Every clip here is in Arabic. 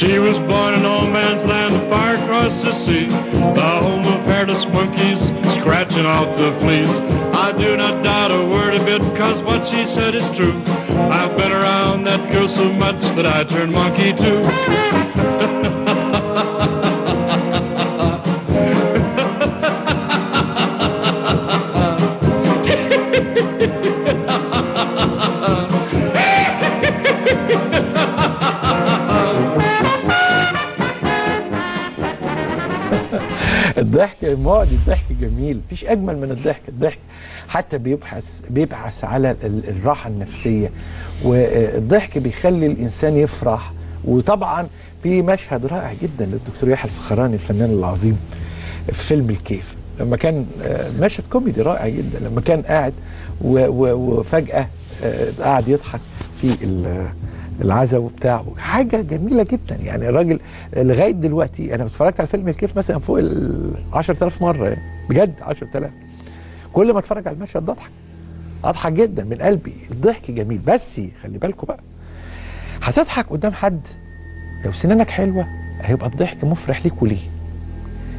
She was born in old man's land far across the sea, the home of hairless monkeys scratching out the fleas. I do not doubt a word of it, cause what she said is true. I've been around that girl so much that I turned monkey too. الضحك معدي الضحك جميل. مفيش أجمل من الضحك. الضحك حتى بيبحث بيبحث على ال- الراحة النفسية. والضحك بيخلي الإنسان يفرح. وطبعا في مشهد رائع جدا للدكتور يحيى الفخراني الفنان العظيم في فيلم الكيف. لما كان آه، مشهد كوميدي رائع جدا. لما كان قاعد وفجأة آه، قاعد يضحك في ال- العزا وبتاع. حاجة جميلة جدا. يعني الراجل لغاية دلوقتي أنا اتفرجت على فيلم الكيف مثلا فوق ال 10000 مرة. يعني بجد 10000 كل ما اتفرج على المشهد ده أضحك. أضحك جدا من قلبي. الضحك جميل. بس خلي بالكم بقى هتضحك قدام حد. لو سنانك حلوة هيبقى الضحك مفرح ليك وليه.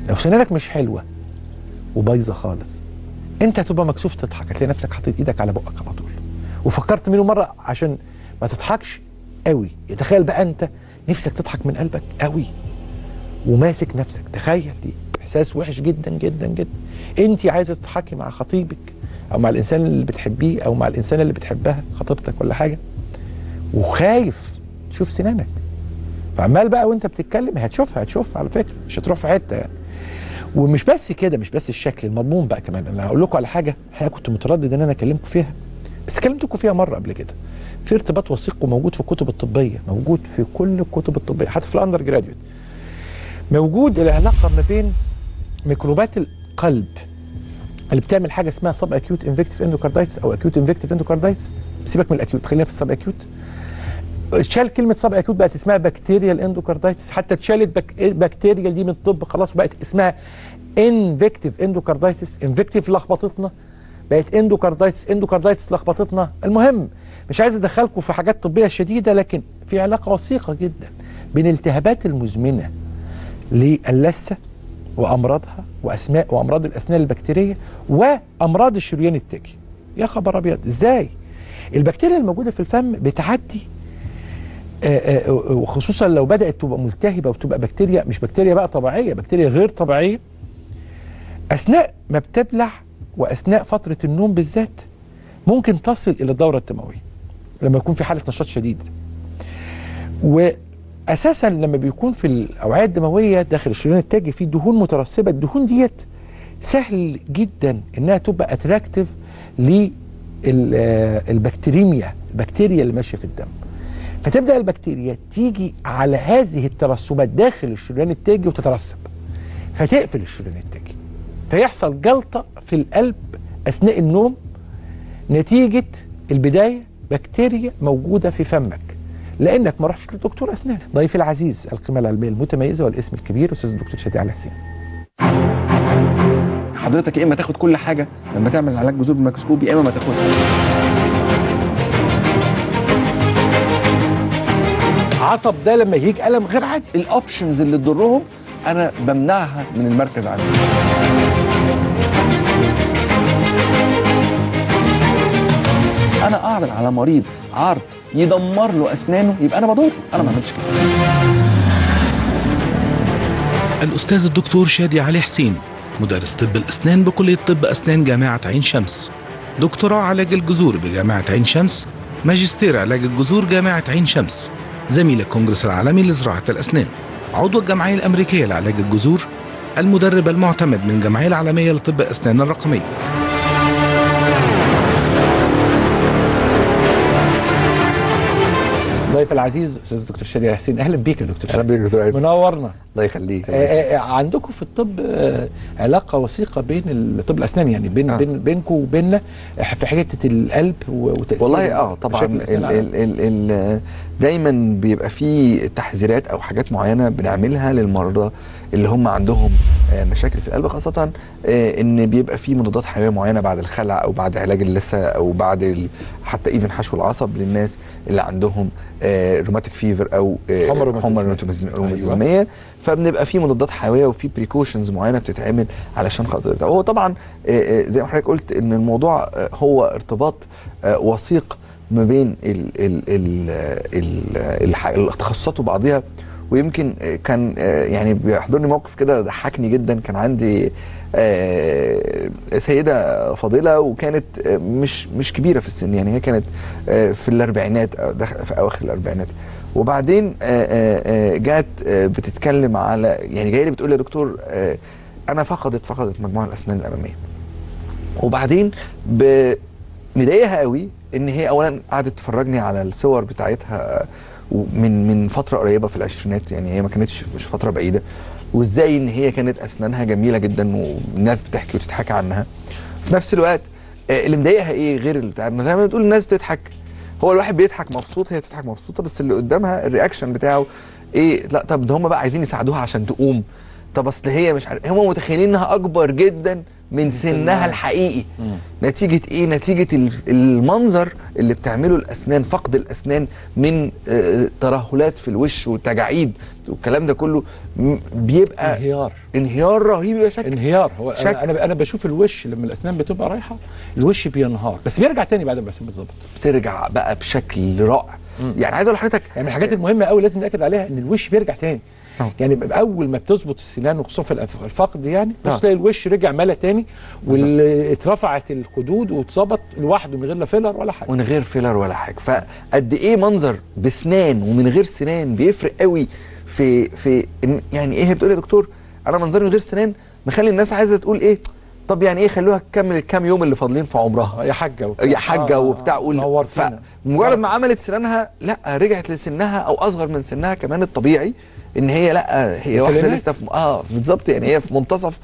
لو سنانك مش حلوة وبايظة خالص. أنت هتبقى مكسوف تضحك. هتلاقي نفسك حاطط إيدك على بقك على طول. وفكرت مليون مرة عشان ما تضحكش قوي. تخيل بقى انت نفسك تضحك من قلبك قوي وماسك نفسك. تخيل دي احساس وحش جدا جدا جدا. انت عايزة تضحكي مع خطيبك أو مع الإنسان اللي بتحبيه أو مع الإنسان اللي بتحبها خطيبتك ولا حاجة وخايف تشوف سنانك. فعمال بقى وانت بتتكلم هتشوفها هتشوفها على فكرة مش هتروح في حتة يعني. ومش بس كده مش بس الشكل المضمون بقى كمان. أنا هقول لكم على حاجة الحقيقة كنت متردد إن أنا أكلمكم فيها بس كلمتكم فيها مرة قبل كده. في ارتباط وثيق وموجود في الكتب الطبية موجود في كل الكتب الطبية حتى في ال undergraduate موجود العلاقة ما بين ميكروبات القلب اللي بتعمل حاجة اسمها subacute infective endocarditis أو acute infective endocarditis سيبك من ال acute خلينا في ال subacute اتشال كلمة subacute بقت اسمها bacterial endocarditis حتى اتشالت bac... bacterial دي من الطب خلاص وبقت اسمها infective endocarditis infective لخبطتنا. بقت endocarditis endocarditis لخبطتنا. المهم مش عايز أدخلكم في حاجات طبية شديدة لكن في علاقة وثيقة جدا بين الالتهابات المزمنة للثة وأمراضها وأسماء وأمراض الاسنان البكتيرية وأمراض الشريان التاجي. يا خبر أبيض! إزاي؟ البكتيريا الموجودة في الفم بتعدي آه، آه، وخصوصا لو بدأت تبقى ملتهبة وتبقى بكتيريا مش بكتيريا بقى طبيعية بكتيريا غير طبيعية. أثناء ما بتبلع وأثناء فترة النوم بالذات ممكن تصل إلى الدورة الدموية. لما يكون في حالة نشاط شديد. واساسا لما بيكون في الأوعية الدموية داخل الشريان التاجي في دهون مترسبه الدهون ديت سهل جدا إنها تبقى attractive لل bacteremia البكتيريا اللي ماشية في الدم. فتبدأ البكتيريا تيجي على هذه الترسبات داخل الشريان التاجي وتترسب فتقفل الشريان التاجي فيحصل جلطة في القلب أثناء النوم. نتيجة البداية بكتيريا موجودة في فمك لأنك ما رحتش لدكتور اسنان ضيفي العزيز القيمة العلمية المتميزة والاسم الكبير أستاذ الدكتور شادي علي حسين. حضرتك يا إما تاخد كل حاجة لما تعمل علاج جذور بالميكروسكوب يا إما ما تاخدش. عصب ده لما يجيك ألم غير عادي. الاوبشنز اللي تضرهم أنا بمنعها من المركز عندي. اعرض على مريض عرض يدمر له أسنانه يبقى أنا بضره أنا ما عملتش كده. الأستاذ الدكتور شادي علي حسين مدرس طب الأسنان بكلية طب أسنان جامعة عين شمس. دكتوراه علاج الجذور بجامعة عين شمس ماجستير علاج الجذور جامعة عين شمس. زميل الكونجرس العالمي لزراعة الأسنان. عضو الجمعية الأمريكية لعلاج الجذور المدرب المعتمد من الجمعية العالمية لطب الأسنان الرقمية ضيف العزيز أستاذ الدكتور شادي حسين. أهلا بيك يا دكتور أهلا بيك دكتور منورنا. الله يخليك آه، آه، عندكم في الطب آه، علاقة وثيقة بين ال- طب الأسنان يعني بين آه. بين بينكم وبيننا في حتة القلب وتأثير والله آه طبعا. مشاكل الأسنان ال على ال ال ال دايما بيبقى في تحذيرات أو حاجات معينة بنعملها للمرضى اللي هم عندهم آه، مشاكل في القلب خاصة آه، إن بيبقى في مضادات حيوية معينة بعد الخلع أو بعد علاج اللثة أو بعد حتى even حشو العصب للناس. اللي عندهم rheumatic fever أو آه، حمى روماتيزميه فبنبقى في مضادات حيوية وفي precautions معينة بتتعمل علشان خاطر ده هو طبعا آه، آه، زي ما حضرتك قلت إن الموضوع آه، هو ارتباط آه، وثيق ما بين ال ال ال ال الح- التخصصات وبعضها ويمكن آه، كان آه، يعني بيحضرني موقف كده ضحكني جدا. كان عندي آه، سيدة فاضلة وكانت آه، مش مش كبيرة في السن يعني هي كانت آه، في الأربعينات في أواخر الأربعينات. وبعدين آه، آه، آه، جات آه، بتتكلم على يعني جاية لي بتقول يا دكتور آه، أنا فقدت فقدت مجموعه الأسنان الأمامية. وبعدين مضايقها قوي إن هي اولا قعدت تفرجني على الصور بتاعتها من من فترة قريبة في العشرينات يعني هي ما كانتش مش فترة بعيدة. وازاي إن هي كانت أسنانها جميلة جدا والناس بتحكي وتتحكى عنها. في نفس الوقت آه، اللي مضايقها إيه غير اللي بتاع زي ما بتقول الناس بتضحك. هو الواحد بيضحك مبسوط هي بتضحك مبسوطة بس اللي قدامها الرياكشن بتاعه إيه لا طب ده هم بقى عايزين يساعدوها عشان تقوم. طب أصل هي مش عارف هم متخيلين إنها أكبر جدا. من سنها الحقيقي. نتيجة إيه؟ نتيجة ال- المنظر اللي بتعمله الأسنان فقد الأسنان من آه، ترهلات في الوش وتجاعيد والكلام ده كله بيبقى انهيار. انهيار رهيب يا شكل. انهيار. هو شك- أنا أنا أنا بشوف الوش لما الأسنان بتبقى رايحة الوش بينهار. بس بيرجع تاني بعد ما الاسنان بتظبط بترجع بقى بشكل رائع. يعني عايز أقول لحضرتك يعني من الحاجات المهمة قوي لازم نأكد عليها إن الوش بيرجع تاني. آه. يعني أول ما بتظبط السنان وخصوصا في الفقد يعني بص آه. تلاقي الوش رجع ملأ تاني واترفعت الخدود واتظبط لوحده من غير لا فيلر ولا حاجة. من غير فيلر ولا حاجة. فقد إيه منظر بسنان ومن غير سنان بيفرق قوي في في يعني إيه هي بتقول يا دكتور؟ أنا منظري من غير سنان مخلي الناس عايزة تقول إيه؟ طب يعني إيه خلوها تكمل الكام يوم اللي فاضلين في عمرها؟ يا حاجة وبتاع. يا حاجة آه، وبتاع. قول فمجرد ما عملت سنانها لأ رجعت لسنها أو أصغر من سنها كمان الطبيعي. إن هي لأ هي واحدة. لسه في آه بالظبط. يعني هي في منتصف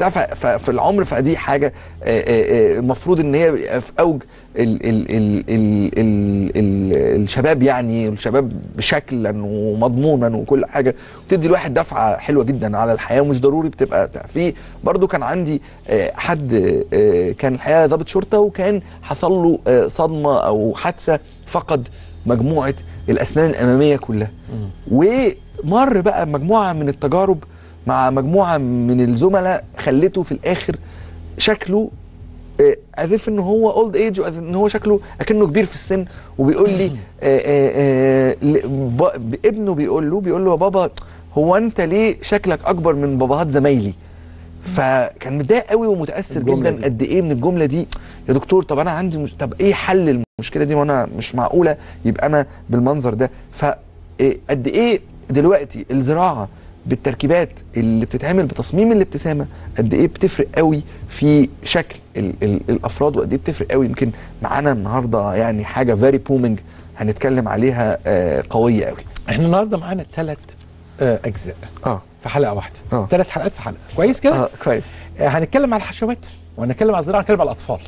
ف- في العمر فدي حاجة آه، آه، آه، المفروض إن هي في أوج ال ال ال ال ال ال الشباب يعني الشباب شكلا ومضمونا وكل حاجة. بتدي الواحد دفعة حلوة جدا على الحياة. ومش ضروري بتبقى بتاع. في برضو كان عندي حد كان الحقيقة ضابط شرطة وكان حصل له صدمة أو حادثة فقد مجموعة الأسنان الأمامية كلها. ومر بقى مجموعة من التجارب مع مجموعة من الزملاء خلته في الآخر شكله اذف إن هو اولد ايج إن هو شكله أكنه كبير في السن. وبيقول لي آه، آه، آه، ابنه بيقول له بيقول له يا بابا هو أنت ليه شكلك أكبر من باباهات زمايلي؟ فكان متضايق قوي ومتأثر جدا دي. قد إيه من الجملة دي. يا دكتور طب أنا عندي مش... طب إيه حل المشكلة دي وأنا مش معقولة؟ يبقى أنا بالمنظر ده. فقد إيه دلوقتي الزراعة بالتركيبات اللي بتتعمل بتصميم الابتسامة قد إيه بتفرق قوي في شكل ال ال الأفراد وقد إيه بتفرق قوي. يمكن معانا النهارده يعني حاجة very booming هنتكلم عليها آه قوية قوي. إحنا النهارده معانا ثلاث أجزاء. آه. في حلقة واحدة. آه. ثلاث حلقات في حلقة. كويس كده؟ آه كويس. آه، هنتكلم على الحشوات وهنتكلم على الزراعة هنتكلم على الأطفال.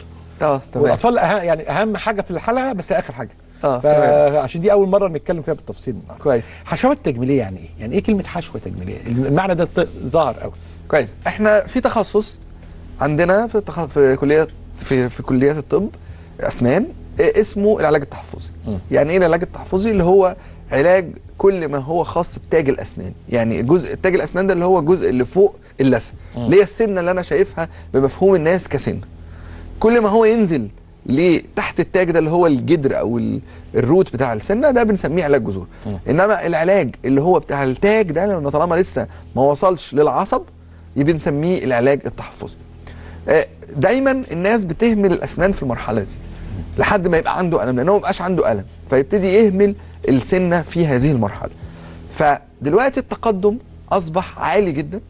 آه تمام. والأطفال أه... يعني أهم حاجة في الحلقة بس آخر حاجة. آه فعشان دي أول مرة نتكلم فيها بالتفصيل النهارده. كويس. حشوات تجميليه يعني إيه؟ يعني إيه كلمة حشوة تجميلية؟ المعنى ده ظاهر قوي كويس. إحنا في تخصص عندنا في تخ... في كليه في في كليات الطب أسنان آه، اسمه العلاج التحفظي. مم. يعني إيه العلاج التحفظي؟ اللي هو علاج كل ما هو خاص بتاج الأسنان. يعني جزء تاج الأسنان ده اللي هو الجزء اللي فوق اللثة. اللي هي السنة اللي أنا شايفها بمفهوم الناس كسنة. كل ما هو ينزل لتحت التاج ده اللي هو الجدر أو ال- الروت بتاع السنة ده بنسميه علاج جذور. إنما العلاج اللي هو بتاع التاج ده لما طالما لسه ما وصلش للعصب يبقى بنسميه العلاج التحفظي. آه، دايما الناس بتهمل الأسنان في المرحلة دي لحد ما يبقى عنده ألم لأنه ما يبقاش عنده ألم فيبتدي يهمل السنة في هذه المرحلة. فدلوقتي التقدم أصبح عالي جدا.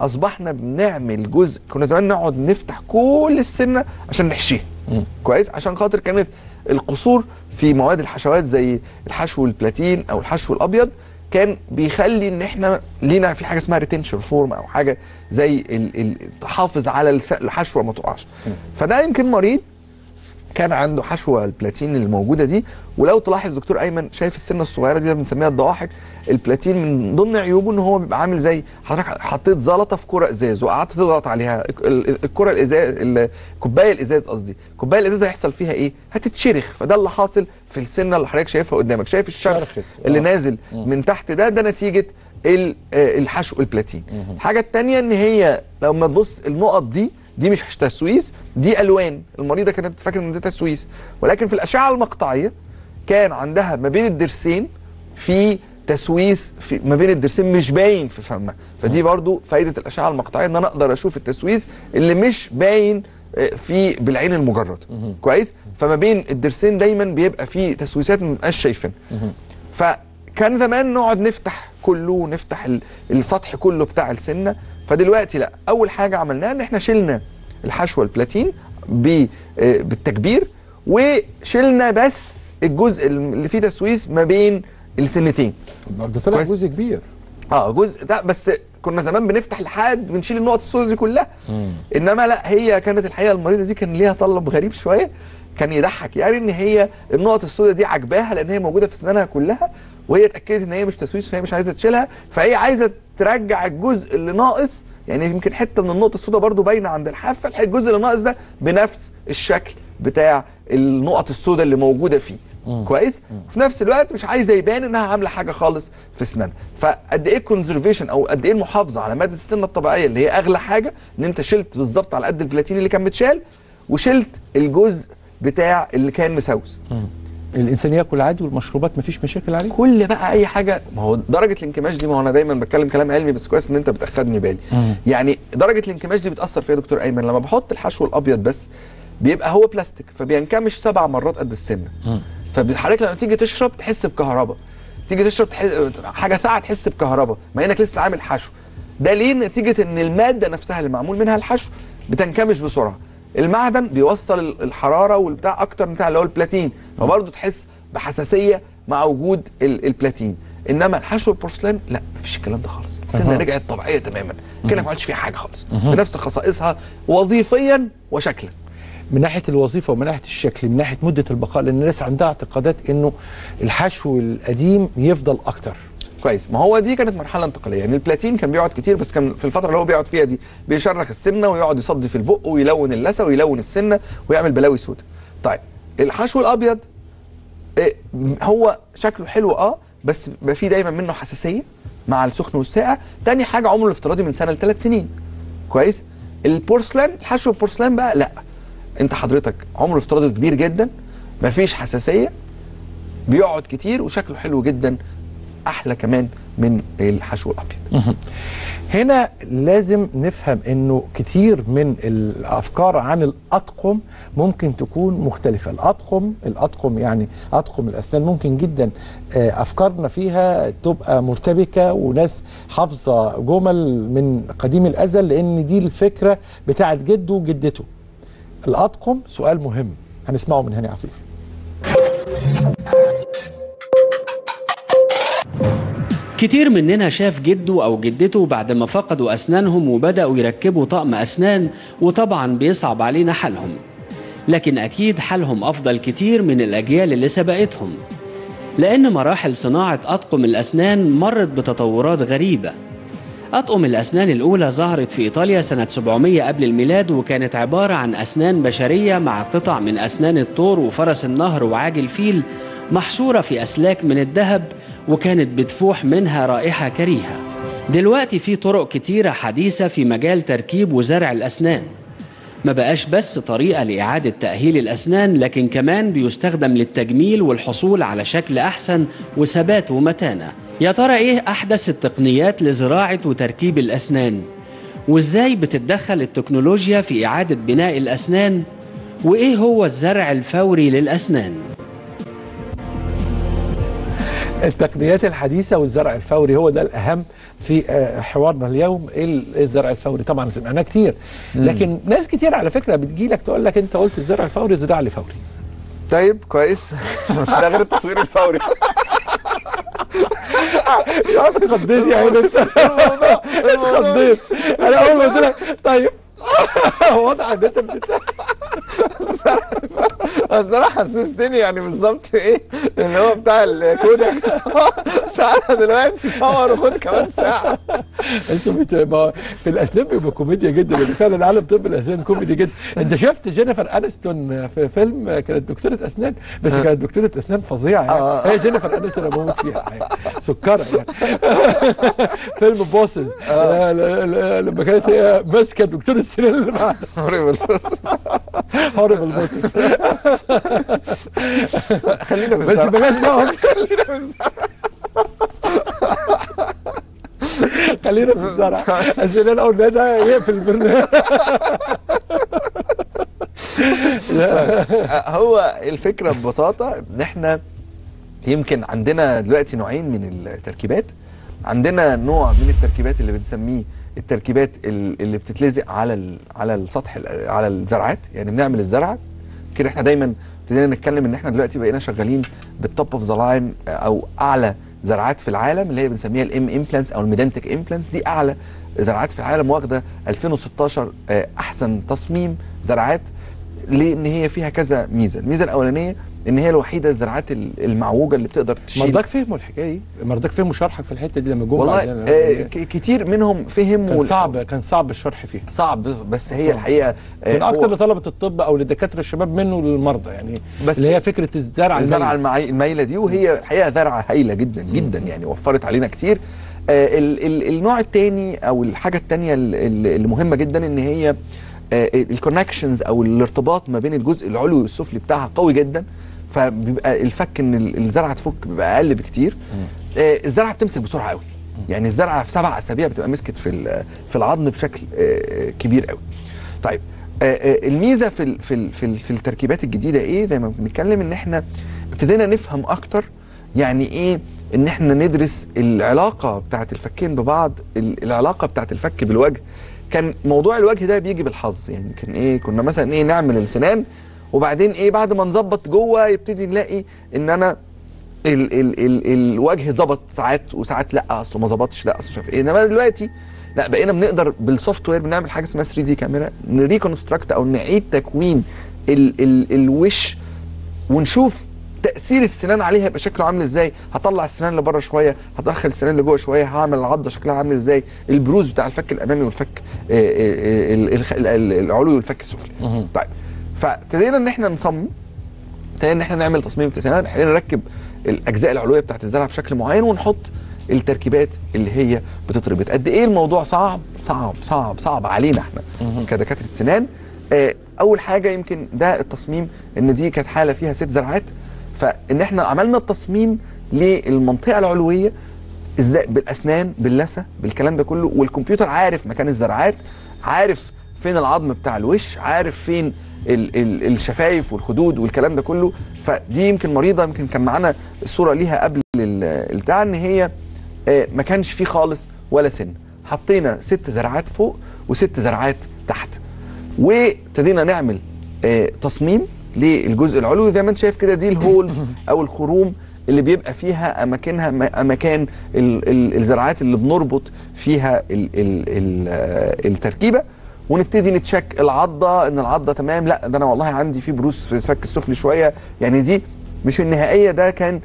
أصبحنا بنعمل جزء كنا زمان نقعد نفتح كل السنة عشان نحشيها مم. كويس؟ عشان خاطر كانت القصور في مواد الحشوات زي الحشو البلاتين أو الحشو الأبيض كان بيخلي إن إحنا لينا في حاجة اسمها retention form أو حاجة زي تحافظ على الحشوة ما تقعش. فده يمكن مريض كان عنده حشوة البلاتين اللي موجودة دي. ولو تلاحظ دكتور أيمن شايف السنة الصغيرة دي بنسميها الضواحك. البلاتين من ضمن عيوبه إن هو بيبقى عامل زي حضرتك حطيت زلطة في كرة إزاز وقعدت تضغط عليها. ال- الكرة الإزاز الكوبايه الإزاز قصدي. الكوبايه الإزاز هيحصل فيها إيه؟ هتتشرخ. فده اللي حاصل في السنة اللي حضرتك شايفها قدامك. شايف الشرخ شرخت. اللي آه. نازل من تحت ده ده نتيجة آه، الحشو البلاتين. الحاجة الثانية إن هي لما تبص النقط دي دي مش تسويس دي ألوان. المريضة كانت فاكرة إن ده تسويس. ولكن في الأشعة المقطعية كان عندها ما بين الضرسين في تسويس في ما بين الضرسين مش باين في فمها. فدي برضو فايدة الأشعة المقطعية إن أنا أقدر أشوف التسويس اللي مش باين آه، في بالعين المجرده كويس؟ فما بين الضرسين دايما بيبقى في تسويسات ما بنبقاش شايفينها. فكان زمان نقعد نفتح كله ونفتح ال- السطح كله بتاع السنة فدلوقتي لا أول حاجة عملناها إن إحنا شلنا الحشوه البلاتين آه، بالتكبير وشلنا بس الجزء اللي فيه تسويس ما بين السنتين. ده طلع. جزء كبير. آه جزء ده بس كنا زمان بنفتح لحد بنشيل النقط السوداء دي كلها. إنما لا هي كانت الحقيقة المريضة دي كان ليها طلب غريب شوية كان يضحك يعني إن هي النقط السوداء دي عجباها لأن هي موجودة في أسنانها كلها وهي اتأكدت إن هي مش تسويس فهي مش عايزة تشيلها فهي عايزة ترجع الجزء اللي ناقص يعني يمكن حتة من النقطة السوداء برضو باينة عند الحافه الجزء اللي ناقص ده بنفس الشكل بتاع النقط السوداء اللي موجودة فيه. كويس؟ في نفس الوقت مش عايزه يبان إنها عاملة حاجة خالص في اسنانها فقد إيه كونزرفيشن أو قد إيه المحافظة على مادة السنة الطبيعية اللي هي أغلى حاجة إن أنت شلت بالظبط على قد البلاتين اللي كان متشال وشلت الجزء بتاع اللي كان مسوس. الإنسان يأكل عادي والمشروبات مفيش مشاكل عليه. كل بقى أي حاجة ما هو درجة الانكماش دي ما هو أنا دايما بتكلم كلام علمي بس كويس إن أنت بتاخدني بالي. يعني درجة الانكماش دي بتأثر فيها دكتور أيمن. لما بحط الحشو الأبيض بس بيبقى هو بلاستيك فبينكمش سبع مرات قد السنة فحضرتك لما تيجي تشرب تحس بكهرباء. تيجي تشرب تحس حاجة ساعه تحس بكهرباء مع إنك لسه عامل حشو. ده ليه؟ نتيجة إن المادة نفسها اللي معمول منها الحشو بتنكمش بسرعة. المعدن بيوصل ال- الحرارة والبتاع أكتر من بتاع اللي هو البلاتين فبرضه تحس بحساسية مع وجود ال- البلاتين. إنما الحشو البورسلان لا مفيش الكلام ده خالص. السنة. رجعت طبيعية تماما. كانك ما عملتش فيها حاجة خالص. بنفس خصائصها وظيفيا وشكلا. من ناحية الوظيفة ومن ناحية الشكل من ناحية مدة البقاء لأن الناس عندها اعتقادات إنه الحشو القديم يفضل أكتر. كويس. ما هو دي كانت مرحلة انتقالية. يعني البلاتين كان بيقعد كتير بس كان في الفترة اللي هو بيقعد فيها دي بيشرخ السنة ويقعد يصدي في البق ويلون اللثة ويلون السنة ويعمل بلاوي سوداء طيب الحشو الأبيض إيه، هو شكله حلو آه بس بيبقى فيه دايما منه حساسية مع السخن والساقع. تاني حاجة عمره الافتراضي من سنة لثلاث سنين. كويس؟ البورسلان الحشو البورسلان بقى لا. أنت حضرتك عمره افتراضي كبير جدا مفيش حساسية بيقعد كتير وشكله حلو جدا أحلى كمان من الحشو الأبيض. هنا لازم نفهم إنه كتير من الأفكار عن الأطقم ممكن تكون مختلفة. الأطقم الأطقم يعني أطقم الأسنان ممكن جدا آه، أفكارنا فيها تبقى مرتبكة وناس حافظة جمل من قديم الأزل لأن دي الفكرة بتاعت جده وجدته. الأطقم سؤال مهم. هنسمعه من هاني عفيف. كتير مننا شاف جده أو جدته بعد ما فقدوا أسنانهم وبدأوا يركبوا طقم أسنان وطبعا بيصعب علينا حالهم. لكن أكيد حالهم أفضل كتير من الأجيال اللي سبقتهم. لأن مراحل صناعة أطقم الأسنان مرت بتطورات غريبة. أطقم الأسنان الأولى ظهرت في إيطاليا سنة 700 قبل الميلاد وكانت عبارة عن أسنان بشرية مع قطع من أسنان الطور وفرس النهر وعاج الفيل محشورة في أسلاك من الذهب وكانت بتفوح منها رائحة كريهة دلوقتي في طرق كتيرة حديثة في مجال تركيب وزرع الأسنان ما بقاش بس طريقة لإعادة تأهيل الأسنان لكن كمان بيستخدم للتجميل والحصول على شكل أحسن وثبات ومتانة يا ترى إيه أحدث التقنيات لزراعة وتركيب الأسنان؟ وإزاي بتتدخل التكنولوجيا في إعادة بناء الأسنان؟ وإيه هو الزرع الفوري للأسنان؟ التقنيات الحديثة والزرع الفوري هو ده الأهم في آه، حوارنا اليوم إيه الزرع الفوري. طبعا سمعناه كتير. لكن ناس كتير على فكرة بتجيلك تقول لك أنت قلت الزرع الفوري زراع لي فوري طيب كويس. بس ده غير التصوير الفوري. مش عارف اتخضيت يا عيني. انت اتخضيت أنا أول ما قلت لك طيب. واضح إن أنت أنا حسستني يعني بالظبط إيه اللي هو بتاع الكودك. تعالى دلوقتي صور وخد كمان ساعة. أنتوا بت... ما في الأسنان بيبقى كوميديا جدا لأن فعلا عالم طب الأسنان كوميدي جدا. انت شفت جينيفر أنستون في فيلم كانت دكتورة أسنان؟ بس كانت دكتورة أسنان فظيعة يعني. آه. هي جينيفر أنستون أنا بموت فيها. يعني. سكرة يعني. فيلم Bosses. آه، لما كانت هي ماسكة دكتور السنان اللي بعد Horrible Bosses. خلينا بس. بلاش دعوه خلينا الزرع. خلينا في الزرع. السنان قلنا ده يقفل البرنامج. هو الفكرة ببساطة إن إحنا يمكن عندنا دلوقتي نوعين من التركيبات. عندنا نوع من التركيبات اللي بنسميه التركيبات ال- اللي بتتلزق على على السطح ال- على الزرعات. يعني بنعمل الزرعه كده إحنا دايما ابتدينا نتكلم إن إحنا دلوقتي بقينا شغالين بال top of the line أو أعلى زرعات في العالم اللي هي بنسميها ال M implants أو الميدانتك implants دي أعلى زرعات في العالم واخدة 2016 آه، أحسن تصميم زرعات لأن هي فيها كذا ميزة. الميزة الأولانية إن هي الوحيدة الزرعات ال- المعوجة اللي بتقدر تشيل. مرضاك فهموا الحكاية دي. مرضاك فهموا شرحك في الحتة دي لما جم والله. آه كتير منهم فهم كان صعب كان صعب الشرح فيها. صعب بس هي الحقيقة آه، من أكتر لطلبة الطب أو للدكاتره الشباب منه للمرضى يعني بس اللي هي فكرة الزرع الزرعه المايلة دي وهي الحقيقة زرعة هايلة جدا جدا يعني وفرت علينا كتير. آه ال ال النوع الثاني أو الحاجة الثانية اللي مهمة جدا إن هي الكونكشنز أو الارتباط ما بين الجزء العلوي والسفلي بتاعها قوي جدا. فبيبقى الفك إن ال- الزرعة تفك بيبقى أقل بكتير. آه الزرعة بتمسك بسرعة قوي. يعني الزرعة في سبع أسابيع بتبقى مسكت في في العظم بشكل آه كبير قوي. طيب آه، آه، الميزة في في في, ال في التركيبات الجديدة إيه؟ زي ما بنتكلم إن إحنا ابتدينا نفهم أكتر يعني إيه إن إحنا ندرس العلاقة بتاعت الفكين ببعض ال- العلاقة بتاعت الفك بالوجه. كان موضوع الوجه ده بيجي بالحظ. يعني كان إيه؟ كنا مثلا إيه؟ نعمل السنان وبعدين إيه بعد ما نظبط جوه يبتدي نلاقي إن أنا ال ال ال الوجه ظبط ساعات وساعات لأ اصله ما ظبطش لأ اصله مش عارف إيه. إنما دلوقتي لأ بقينا بنقدر بال software بنعمل حاجة اسمها 3 D camera ن reconstruct أو نعيد تكوين ال ال الوش ونشوف تأثير السنان عليها هيبقى شكله عامل إزاي. هطلع السنان اللي بره شوية هدخل السنان اللي جوه شوية هعمل العضة شكلها عامل إزاي. البروز بتاع الفك الأمامي والفك آه، آه، آه، العلوي والفك السفلي. طيب. فابتدينا إن إحنا نصمم ابتدينا إن إحنا نعمل تصميم ابتسامات ابتدينا نركب الأجزاء العلوية بتاعت الزرعه بشكل معين ونحط التركيبات اللي هي بتتربط قد إيه الموضوع صعب صعب صعب صعب علينا إحنا كدكاترة سنان. آه، أول حاجة يمكن ده التصميم إن دي كانت حالة فيها ست زرعات. فإن إحنا عملنا التصميم للمنطقة العلوية إزاي؟ بالأسنان باللثة بالكلام ده كله. والكمبيوتر عارف مكان الزرعات عارف فين العظم بتاع الوش عارف فين ال ال الشفايف والخدود والكلام ده كله. فدي يمكن مريضة يمكن كان معانا الصورة ليها قبل ال- البتاع إن هي آه، ما كانش فيه خالص ولا سن. حطينا ست زرعات فوق وست زرعات تحت. وابتدينا نعمل آه، تصميم للجزء العلوي. زي ما أنت شايف كده دي الهولز أو الخروم اللي بيبقى فيها أماكنها أماكن ال- ال- الزراعات اللي بنربط فيها ال ال ال آه، التركيبة. ونبتدي نتشك العضة إن العضة تمام لأ ده أنا والله عندي في بروز في الفك السفلي شوية. يعني دي مش النهائية ده كان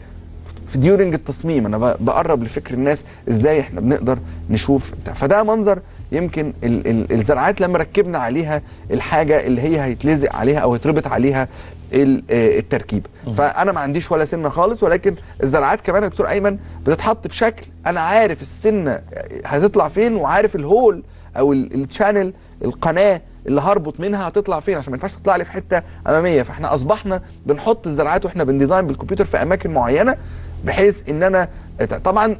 في during التصميم. أنا بقرب لفكر الناس إزاي إحنا بنقدر نشوف بتاع. فده منظر يمكن ال ال الزرعات لما ركبنا عليها الحاجة اللي هي هيتلزق عليها أو هيتربط عليها ال- آه، التركيب. فأنا ما عنديش ولا سنة خالص ولكن الزرعات كمان يا دكتور أيمن بتتحط بشكل أنا عارف السنة هتطلع فين وعارف ال hole أو ال- ال channel القناة اللي هربط منها هتطلع فين؟ عشان ما ينفعش تطلع لي في حتة أمامية. فإحنا أصبحنا بنحط الزرعات وإحنا بنديزاين بالكمبيوتر في أماكن معينة بحيث إن أنا طبعا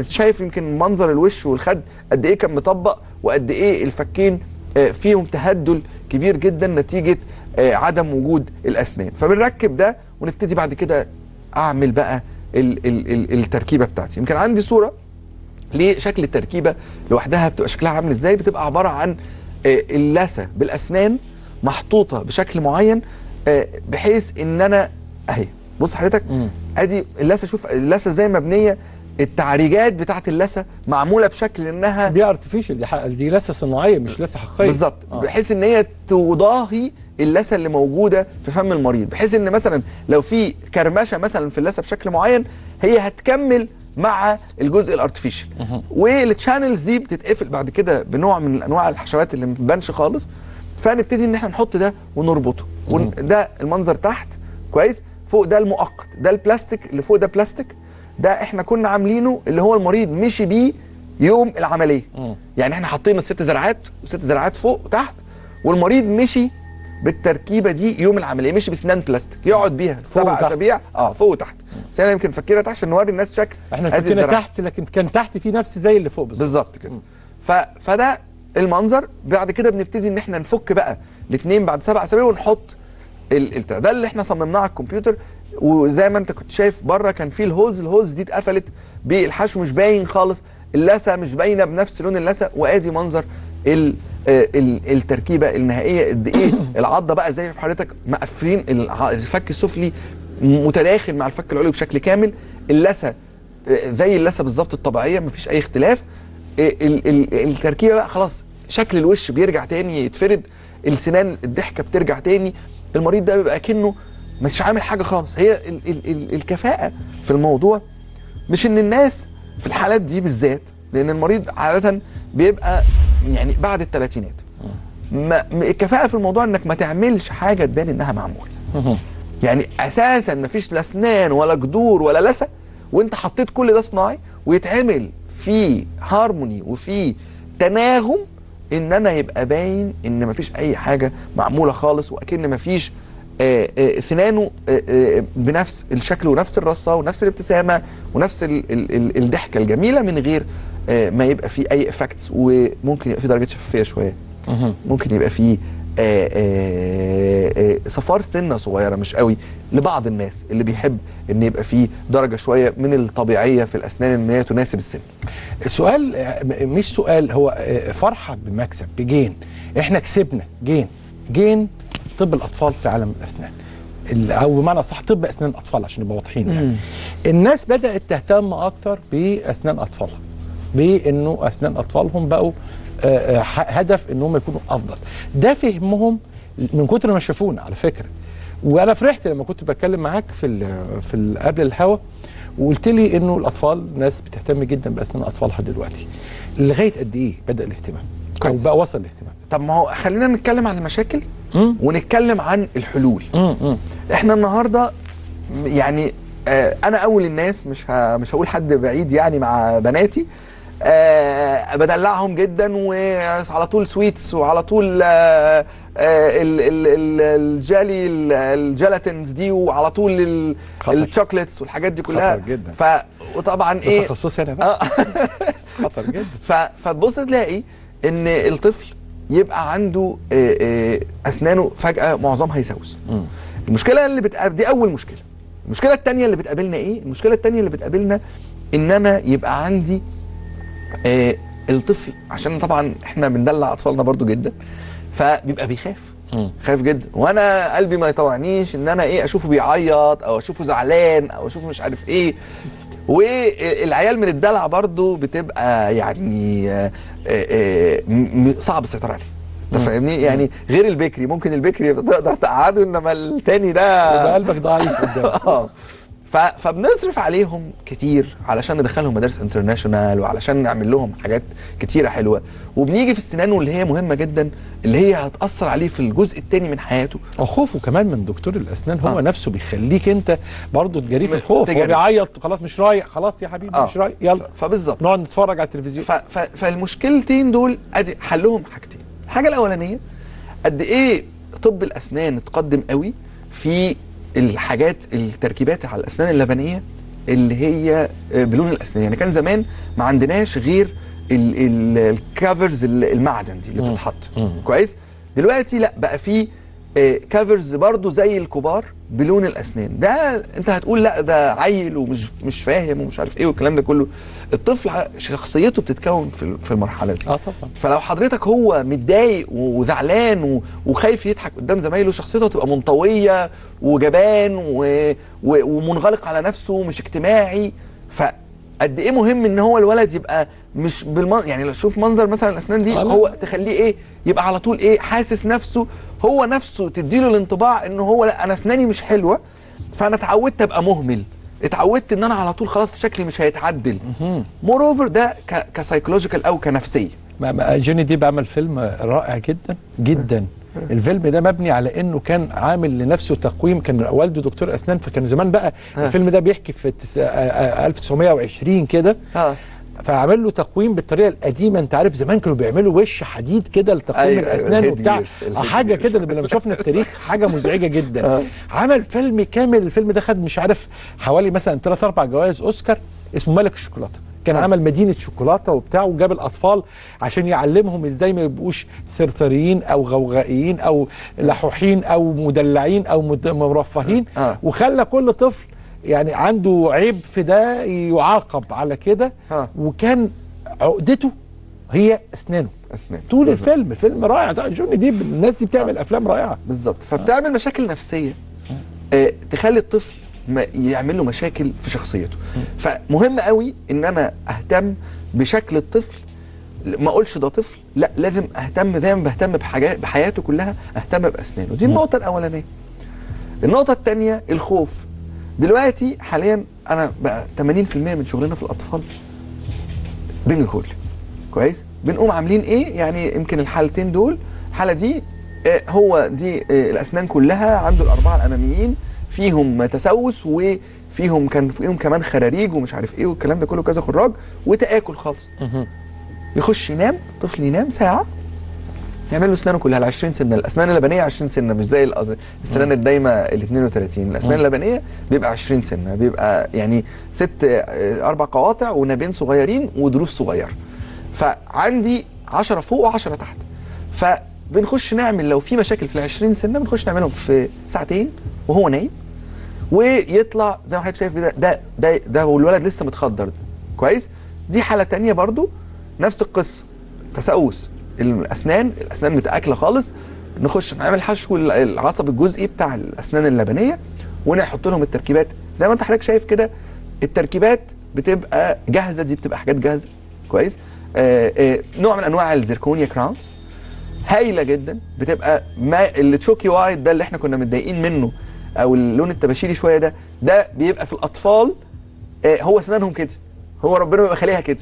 شايف يمكن منظر الوش والخد قد إيه كان مطبق وقد إيه الفكين آه، فيهم تهدل كبير جدا نتيجة آه، عدم وجود الأسنان. فبنركب ده ونبتدي بعد كده أعمل بقى ال ال ال التركيبة بتاعتي. يمكن عندي صورة. لشكل التركيبة لوحدها بتبقى شكلها عامل إزاي بتبقى عبارة عن آه، اللثة بالأسنان محطوطة بشكل معين آه، بحيث إن أنا أهي بص حضرتك. أدي اللثة شوف اللثة إزاي مبنية التعريجات بتاعت اللثة معمولة بشكل إنها دي artificial دي حق- دي لسه صناعية مش لسه حقيقية بالظبط آه. بحيث إن هي تضاهي اللثة اللي موجودة في فم المريض بحيث إن مثلا لو في كرمشة مثلا في اللثة بشكل معين هي هتكمل مع الجزء ال artificial وال channels دي بتتقفل بعد كده بنوع من أنواع الحشوات اللي ما بتبانش خالص. فنبتدي إن إحنا نحط ده ونربطه. ون... ده المنظر تحت كويس؟ فوق ده المؤقت. ده البلاستيك اللي فوق ده بلاستيك ده إحنا كنا عاملينه اللي هو المريض مشي بيه يوم العملية. يعني إحنا حاطين الست زرعات وست زرعات فوق وتحت والمريض مشي بالتركيبة دي يوم العملية. مشي بسنان بلاستيك يقعد بيها سبع. أسابيع. آه فوق وتحت بس أنا يمكن فاكرها تحت عشان نوري الناس شكل إحنا الزرعات. تحت لكن كان تحت في نفس زي اللي فوق بالظبط. كده. ف... فده المنظر. بعد كده بنبتدي إن إحنا نفك بقى الاثنين بعد سبع أسابيع ونحط ال... ال... ده اللي إحنا صممناه على الكمبيوتر. وزي ما انت كنت شايف بره كان في ال holes ال holes دي اتقفلت بالحشو مش باين خالص اللثة مش باينة بنفس لون اللثة وادي منظر ال... ال... التركيبة النهائية. قد إيه العضة بقى زي في حضرتك مقفلين الفك السفلي متداخل مع الفك العلوي بشكل كامل. اللثة زي اللثة بالظبط الطبيعية مفيش أي اختلاف. ال- ال- التركيبة بقى خلاص شكل الوش بيرجع تاني يتفرد السنان الضحكة بترجع تاني. المريض ده بيبقى كأنه مش عامل حاجة خالص. هي ال ال ال الكفاءة في الموضوع مش إن الناس في الحالات دي بالذات لأن المريض عادة بيبقى يعني بعد الثلاثينات ما الكفاءة في الموضوع إنك ما تعملش حاجة تبان إنها معمولة. يعني أساسا مفيش لا أسنان ولا جذور ولا لثة وأنت حطيت كل ده صناعي ويتعمل في هارموني وفي تناغم إن أنا يبقى باين إن مفيش أي حاجة معمولة خالص وأكن مفيش آه، آه، آه، آه، بنفس الشكل ونفس الرصة ونفس الابتسامة ونفس ال- ال- ال- الضحكة الجميلة من غير ما يبقى فيه أي effects وممكن يبقى فيه درجة شفافية شوية. ممكن يبقى فيه صفار سنة صغيرة مش قوي لبعض الناس اللي بيحب إن يبقى فيه درجة شوية من الطبيعية في الأسنان ان هي تناسب السن. السؤال آه، مش سؤال هو آه، فرحة بمكسب بجين. إحنا كسبنا جين. جين طب الأطفال في عالم الأسنان. ال- أو بمعنى صح طب أسنان الأطفال عشان نبقى واضحين يعني. الناس بدأت تهتم أكتر بأسنان أطفالها بإنه أسنان أطفالهم بقوا آه، آه، هدف انهم يكونوا أفضل ده فهمهم من كتر ما شافونا على فكرة وأنا فرحت لما كنت بتكلم معاك في ال في ال قبل الهوا وقلت لي إنه الأطفال ناس بتهتم جدا بأسنان اطفالها دلوقتي لغاية قد إيه بدأ الاهتمام أو. بقى وصل الاهتمام طب ما هو خلينا نتكلم عن المشاكل مم. ونتكلم عن الحلول امم إحنا النهارده يعني آه أنا أول الناس مش. مش هقول حد بعيد يعني مع بناتي بدلعهم جدا وعلى طول sweets وعلى طول آه آه ال- ال- ال- الجالي ال- ال gelatins دي وعلى طول. ال chocolates والحاجات دي كلها خطر جدا. ف وطبعا إيه تخصصي أنا بقى آه خطر جدا. فتبص تلاقي إن الطفل يبقى عنده آه، آه، أسنانه فجأة معظمها يسوس. المشكلة اللي بتقابل دي أول مشكلة المشكلة الثانية اللي بتقابلنا إيه المشكلة الثانية اللي بتقابلنا ان أنا يبقى عندي آه الطفل عشان طبعا إحنا بندلع أطفالنا برضو جدا فبيبقى بيخاف. خايف جدا. وأنا قلبي ما يطوعنيش إن أنا إيه أشوفه بيعيط أو أشوفه زعلان أو أشوفه مش عارف إيه. والعيال من الدلع برضو بتبقى يعني آه، آه، صعب السيطرة عليه. أنت فاهمني؟ يعني غير البكري ممكن البكري تقدر تقعده إنما التاني ده قلبك ضعيف قدام ف- فبنصرف عليهم كتير علشان ندخلهم مدارس انترناشونال وعلشان نعمل لهم حاجات كتيرة حلوة. وبنيجي في السنان واللي هي مهمة جدا اللي هي هتأثر عليه في الجزء الثاني من حياته. وخوفه كمان من دكتور الأسنان هو آه. نفسه بيخليك أنت برضه تجاريه في الخوف. هو. بيعيط خلاص مش رايح خلاص يا حبيبي آه. مش رايح يلا. فبالظبط. نقعد نتفرج على التلفزيون. ف- ف- فالمشكلتين دول أدي حلهم حاجتين. الحاجة الأولانية قد إيه طب الأسنان اتقدم قوي في الحاجات التركيبات على الأسنان اللبنية اللي هي آه، بلون الأسنان يعني كان زمان ما عندناش غير ال- ال- الكافرز ال- المعدن دي اللي. بتتحط. كويس دلوقتي لا بقى في آه، كافرز برضو زي الكبار بلون الأسنان. ده أنت هتقول لا ده عيل ومش مش فاهم ومش عارف إيه والكلام ده كله. الطفل شخصيته بتتكون في في المرحلة دي. آه طبعا. فلو حضرتك هو متضايق وزعلان وخايف يضحك قدام زمايله شخصيته هتبقى منطوية وجبان و... و... ومنغلق على نفسه مش اجتماعي. قد إيه مهم إن هو الولد يبقى مش بالمن... يعني لو شوف منظر مثلا الأسنان دي آه،. هو تخليه إيه يبقى على طول إيه حاسس نفسه هو نفسه تديله الانطباع ان هو لأ أنا أسناني مش حلوة فأنا اتعودت أبقى مهمل. اتعودت إن أنا على طول خلاص شكلي مش هيتعدل. moreover ده. ك psychological أو كنفسية. جوني ديب عمل فيلم رائع جدا جدا. الفيلم ده مبني على إنه كان عامل لنفسه تقويم كان والده دكتور أسنان فكان زمان بقى آه. الفيلم ده بيحكي في التس... آه، آه، 1920 كده. فعمل له تقويم بالطريقة القديمة انت عارف زمان كانوا بيعملوا وش حديد كده لتقويم أيوة، أيوة أيوة، الأسنان ال head وبتاع آه، حاجة. كده لما شفنا التاريخ حاجة مزعجة جدا آه. عمل فيلم كامل الفيلم ده خد مش عارف حوالي مثلا ثلاث أربع جوائز أوسكار اسمه ملك الشوكولاتة كان آه. عمل مدينة شوكولاتة وبتاع وجاب الأطفال عشان يعلمهم إزاي ما يبقوش ثرثريين أو غوغائيين أو لحوحين أو مدلعين أو مرفهين. وخلى كل طفل يعني عنده عيب في ده يعاقب على كده. آه. وكان عقدته هي أسنانه. اسنان طول بالظبط. الفيلم الفيلم رائع. جوني ديب الناس دي بتعمل أفلام رائعة. بالظبط. فبتعمل مشاكل نفسية آه تخلي الطفل ما يعمل له مشاكل في شخصيته. فمهم قوي إن أنا أهتم بشكل الطفل. ما أقولش ده طفل لا لازم أهتم زي ما بهتم بحاجات بحياته كلها أهتم بأسنانه. دي النقطة الأولانية. النقطة الثانية الخوف. دلوقتي حاليا أنا بقى 80% من شغلنا في الأطفال بنج كل كويس؟ بنقوم عاملين إيه؟ يعني يمكن الحالتين دول. الحالة دي آه، هو دي آه، الأسنان كلها عنده الأربعة الأماميين. فيهم تسوس وفيهم كان فيهم كمان خراريج ومش عارف إيه والكلام ده كله كذا خراج وتآكل خالص. يخش ينام طفل ينام ساعة يعمل له اسنانه كلها ال 20 سنة. الأسنان اللبنية 20 سنة مش زي السنان الدايمة ال 32 الأسنان اللبنية بيبقى 20 سنة. بيبقى يعني ست آه، أربع قواطع ونابين صغيرين ودروس صغيره فعندي 10 فوق و10 تحت. فبنخش نعمل لو في مشاكل في ال 20 سنة بنخش نعملهم في ساعتين وهو نايم. ويطلع زي ما حضرتك شايف ده ده ده, ده والولد لسه متخدر. ده كويس؟ دي حالة تانية برضو. نفس القصة. تسوس الأسنان الأسنان متآكلة خالص نخش نعمل حشو العصب الجزئي بتاع الأسنان اللبنية ونحط لهم التركيبات. زي ما انت حضرتك شايف كده التركيبات بتبقى جاهزة دي بتبقى حاجات جاهزة. كويس؟ آه آه نوع من أنواع ال zirconia crowns. هايلة جدا بتبقى ما اللي chalky white ده اللي إحنا كنا متضايقين منه أو اللون التباشيري شوية ده ده بيبقى في الأطفال آه هو أسنانهم كده. هو ربنا بيبقى خاليها كده.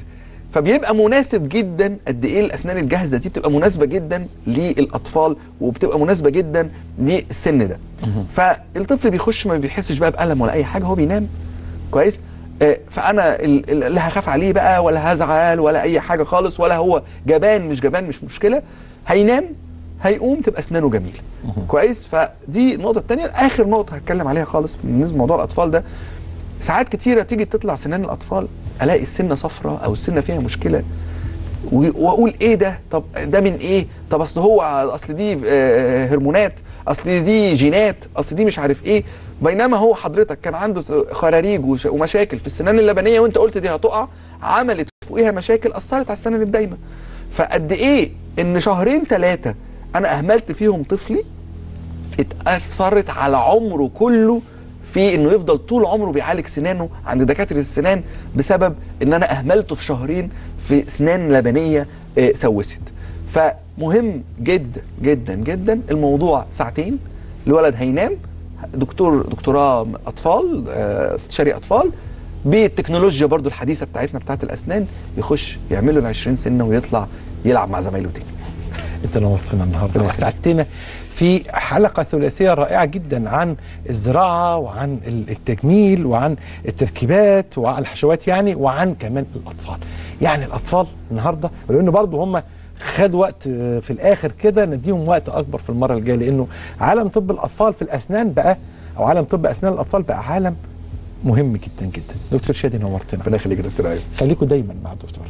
فبيبقى مناسب جدا قد إيه الأسنان الجاهزة دي بتبقى مناسبة جدا للأطفال وبتبقى مناسبة جدا للسن ده. فالطفل بيخش ما بيحسش بقى بألم ولا أي حاجة هو بينام. كويس؟ آه، فأنا ال- ال- لا هخاف عليه بقى ولا هزعل ولا أي حاجة خالص ولا هو جبان مش جبان مش مشكلة هينام هيقوم تبقى أسنانه جميلة. كويس؟ فدي النقطة الثانية آخر نقطة هتكلم عليها خالص بالنسبة لموضوع الأطفال ده. ساعات كتيرة تيجي تطلع سنان الأطفال ألاقي السنة صفراء أو السنة فيها مشكلة. وأقول إيه ده؟ طب ده من إيه؟ طب أصل هو أصل دي آه، هرمونات أصل دي جينات أصل دي مش عارف إيه. بينما هو حضرتك كان عنده خراريج ومشاكل في السنان اللبنية وأنت قلت دي هتقع عملت فوقيها مشاكل أثرت على السنان الدايمة. فقد إيه؟ إن شهرين ثلاثة أنا أهملت فيهم طفلي اتأثرت على عمره كله في إنه يفضل طول عمره بيعالج سنانه عند دكاترة السنان بسبب إن أنا أهملته في شهرين في سنان لبنية آه، سوست. فمهم جدا جدا جدا الموضوع ساعتين الولد هينام دكتور دكتوراه أطفال آه، استشاري أطفال. بالتكنولوجيا برضو الحديثة بتاعتنا بتاعت الأسنان يخش يعمل له ال 20 سنة ويطلع يلعب مع زمايله تاني. انت نورتنا النهارده. ربنا واسعدتنا في حلقة ثلاثية رائعة جدا عن الزراعة وعن التجميل وعن التركيبات وعن الحشوات يعني وعن كمان الأطفال. يعني الأطفال النهارده ولأنه برضه هم خد وقت آه، في الآخر كده نديهم وقت أكبر في المرة الجاية لأنه عالم طب الأطفال في الأسنان بقى أو عالم طب أسنان الأطفال بقى عالم مهم جدا جدا. دكتور شادي نورتنا. ربنا يخليك يا دكتور ايمن خليكم دايما مع الدكتور.